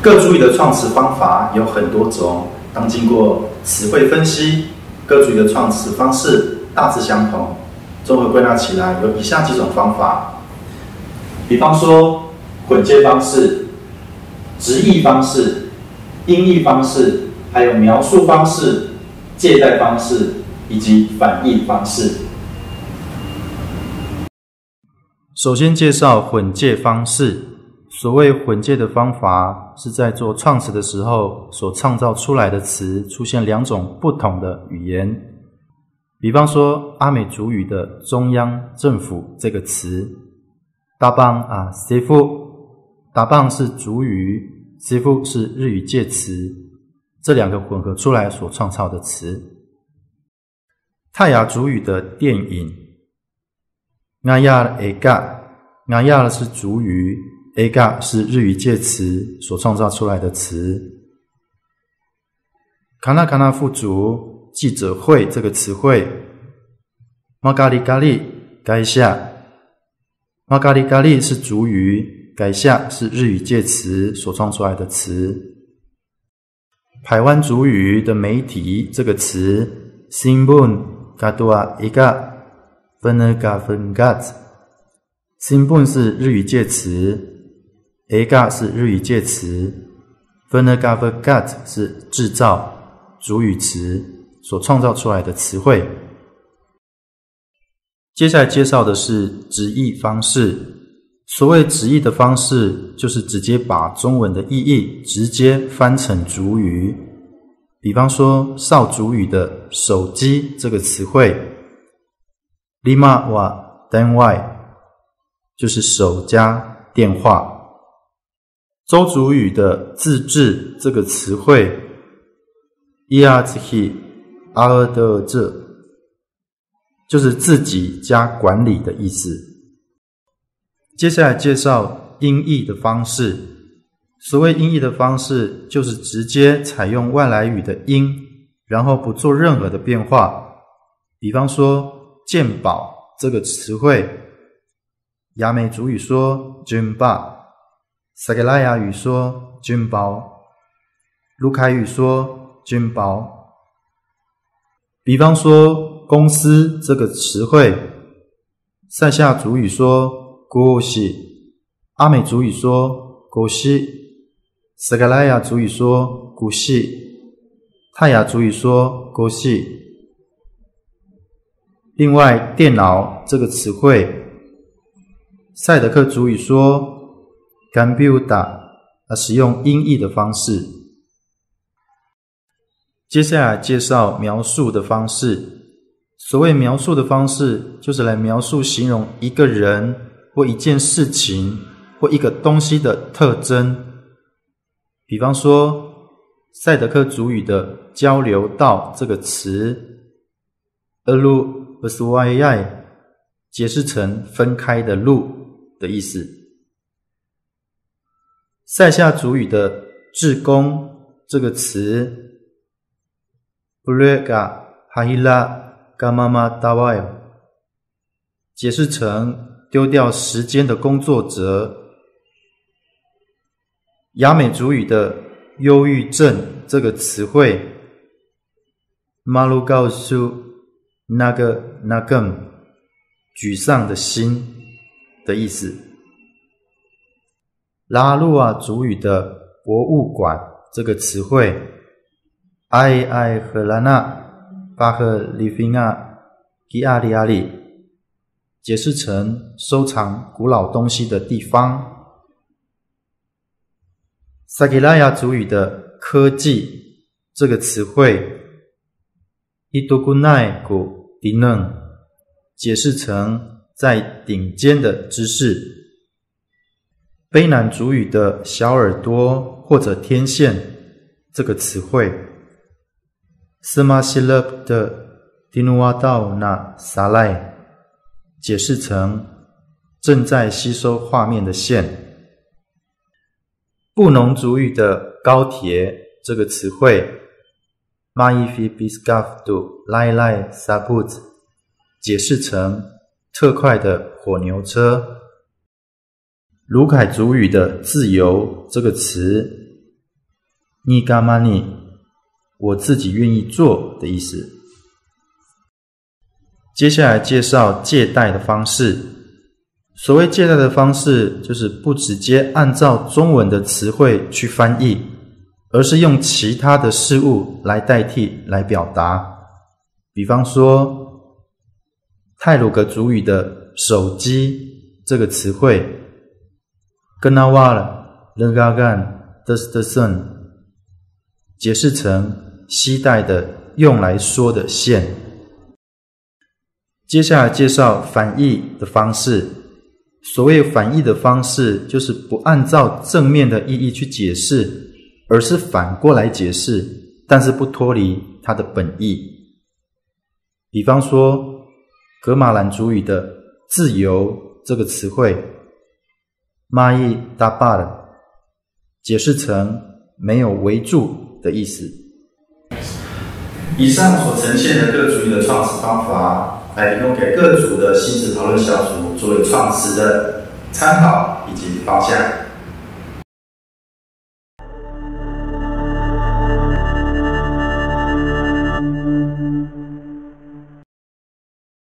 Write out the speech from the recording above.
各主语的创词方法有很多种，当经过词汇分析，各主语的创词方式大致相同。综合归纳起来，有以下几种方法。比方说，混接方式、直译方式、音译方式，还有描述方式、借贷方式以及反义方式。首先介绍混借方式。所谓混借的方法，是在做创词的时候所创造出来的词出现两种不同的语言。比方说，阿美族语的“中央政府”这个词，大棒啊，C 夫，大棒是主语，C 夫是日语介词，这两个混合出来所创造的词。泰雅族语的电影，阿亚埃嘎，阿亚是主语 a ga 是日语介词所创造出来的词。卡纳卡纳副主。记者会这个词汇，马咖喱咖喱该下，马咖喱咖喱是主语，改下是日语介词所创出来的词。台湾主语的媒体这个词，新聞嘎多啊一个分了嘎分嘎子，新聞是日语介词，aga 是日语介词，分了嘎分嘎子是制造主语词。所创造出来的词汇。接下来介绍的是直译方式。所谓直译的方式，就是直接把中文的意义直接翻成主语。比方说，少主语的“手机”这个词汇，lima wa den wai，就是手加电话。周主语的“自治”这个词汇，iazhi。阿尔的这就是自己加管理的意思。接下来介绍音译的方式。所谓音译的方式，就是直接采用外来语的音，然后不做任何的变化。比方说“鉴宝”这个词汇，亚美族语说“君巴”，撒格拉雅语说“君宝”，卢凯语说“君宝”。比方说“公司”这个词汇，塞夏族语说“古西”，阿美族语说“古西”，斯格拉雅族语说“古西”，泰雅族语说“古西”。另外，“电脑”这个词汇，赛德克族语说 “computer”，而使用音译的方式。接下来介绍描述的方式。所谓描述的方式，就是来描述、形容一个人或一件事情或一个东西的特征。比方说，赛德克族语的“交流道”这个词，“alu aswai”，解释成“分开的路”的意思。塞夏族语的“志工”这个词。布列嘎哈伊拉嘎妈妈达瓦尔，解释成丢掉时间的工作者。雅美族语的忧郁症这个词汇，马鲁告诉那个那个沮丧的心的意思。拉鲁啊族语的博物馆这个词汇。埃埃赫拉纳巴赫里菲纳基阿里阿里，解释成收藏古老东西的地方。萨吉拉雅族语的科技这个词汇，伊多古奈古迪嫩，解释成在顶尖的知识。卑南族语的小耳朵或者天线这个词汇。斯马西勒的迪努瓦道那萨赖解释成正在吸收画面的线。布农族语的高铁这个词汇，马伊菲比斯卡夫杜赖赖萨布兹解释成特快的火牛车。卢凯族语的自由这个词，尼嘎玛尼，我自己愿意做的意思。接下来介绍借贷的方式。所谓借贷的方式，就是不直接按照中文的词汇去翻译，而是用其他的事物来代替来表达。比方说，泰鲁格族语的“手机”这个词汇，跟那瓦了，人嘎干的的森，解释成携带的、用来说的线。接下来介绍反义的方式。所谓反义的方式，就是不按照正面的意义去解释，而是反过来解释，但是不脱离它的本意。比方说，格马兰族语的“自由”这个词汇 m a 大 d a 解释成没有围住的意思。以上所呈现的各组的创始方法。来提供给各组的心智讨论小组作为创始的参考以及方向。